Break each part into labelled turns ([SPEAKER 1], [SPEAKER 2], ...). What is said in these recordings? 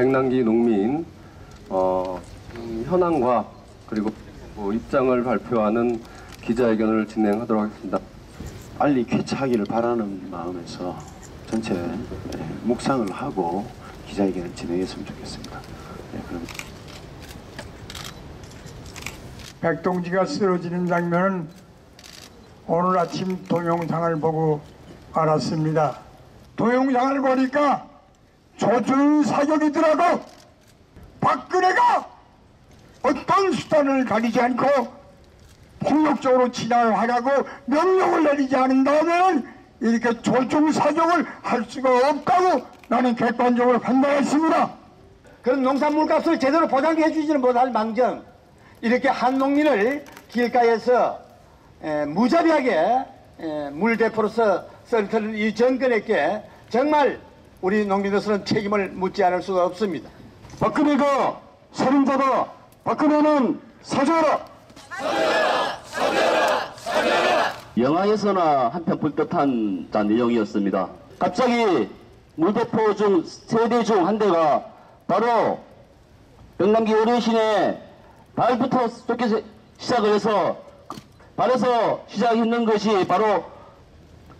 [SPEAKER 1] 백남기 농민 어, 음, 현황과 그리고 뭐 입장을 발표하는 기자회견을 진행하도록 하겠습니다.
[SPEAKER 2] 빨리 쾌차하기를 바라는 마음에서 전체 예, 묵상을 하고 기자회견을 진행했으면 좋겠습니다. 예, 그럼
[SPEAKER 3] 백동지가 쓰러지는 장면은 오늘 아침 동영상을 보고 알았습니다. 동영상을 보니까 조준 사격이더라고 박근혜가 어떤 수단을 가리지 않고 폭력적으로 진압을 하라고 명령을 내리지 않는다면 이렇게 조중 사격을 할 수가 없다고 나는 객관적으로 판단했습니다.
[SPEAKER 4] 그런 농산물 값을 제대로 보장해 주지는 못할 망정 이렇게 한 농민을 길가에서 에, 무자비하게 에, 물대포로서 썰터는 이 정권에게 정말 우리 농민으로서는 책임을 묻지 않을 수가 없습니다.
[SPEAKER 3] 박근혜가 살인자다. 박근혜는 사죄하라.
[SPEAKER 5] 영화에서나 한편 볼 듯한 자 내용이었습니다. 갑자기 물대포 중 세 대 중 한 대가 바로 백남기 어르신의 발부터 쫓기 시작을 해서 발에서 시작했는 것이 바로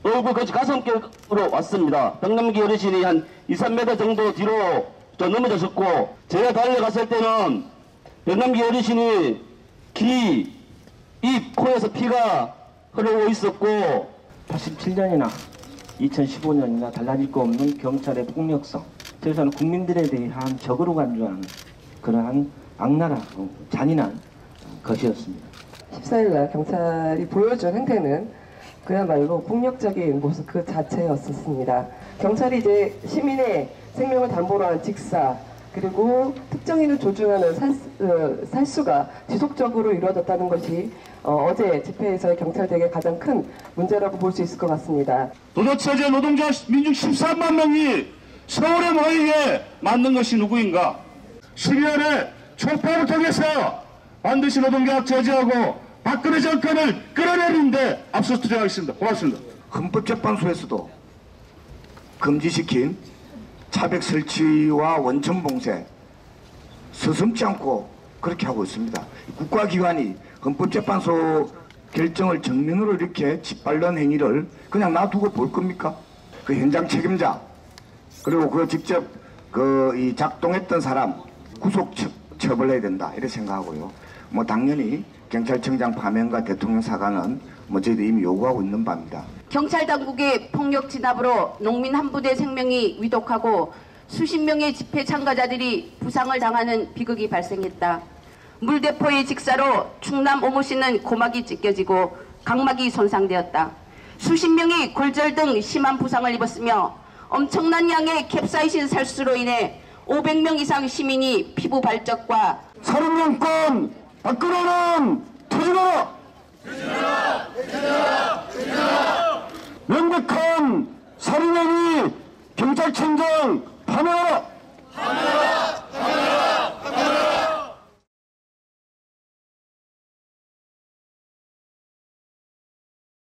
[SPEAKER 5] 얼굴까지 가슴격으로 왔습니다. 백남기 어르신이 한 2, 3m 정도 뒤로 좀 넘어졌었고 제가 달려갔을 때는 백남기 어르신이 귀, 입, 코에서 피가 흐르고 있었고
[SPEAKER 6] 87년이나 2015년이나 달라질 거 없는 경찰의 폭력성. 그래서는 국민들에 대한 적으로 간주하는 그러한 악랄하고 잔인한 것이었습니다.
[SPEAKER 7] 14일 날 경찰이 보여준 행태는 그야말로 폭력적인 모습 그 자체였었습니다. 경찰이 이제 시민의 생명을 담보로 한 직사 그리고 특정인을 조준하는 살, 어, 살수가 지속적으로 이루어졌다는 것이 어, 제 집회에서의 경찰대의 가장 큰 문제라고 볼 수 있을 것 같습니다.
[SPEAKER 8] 도덕체제 노동자 민중 13만 명이 서울에 모이게 만든 것이 누구인가? 12월에 촉파를 통해서 반드시 노동계약 제재하고 박근혜 정권을 끌어내리는데 앞서 투쟁하겠습니다. 고맙습니다.
[SPEAKER 9] 헌법재판소에서도 금지시킨 차벽 설치와 원천 봉쇄 서슴지 않고 그렇게 하고 있습니다. 국가기관이 헌법재판소 결정을 정면으로 이렇게 짓밟는 행위를 그냥 놔두고 볼 겁니까? 그 현장 책임자 그리고 그 직접 그 이 작동했던 사람 구속 처, 처벌해야 된다 이렇게 생각하고요. 뭐 당연히 경찰청장 파면과 대통령 사과는 뭐 저희도 이미 요구하고 있는 바입니다.
[SPEAKER 10] 경찰 당국의 폭력 진압으로 농민 한 부대 생명이 위독하고 수십 명의 집회 참가자들이 부상을 당하는 비극이 발생했다. 물대포의 직사로 충남 오모시는 고막이 찢겨지고 각막이 손상되었다. 수십 명이 골절 등 심한 부상을 입었으며 엄청난 양의 캡사이신 살수로 인해 500명 이상 시민이 피부 발적과
[SPEAKER 3] 살인정권 박근혜는 퇴진하라. 명백한 살인행위 경찰청장 파면하라.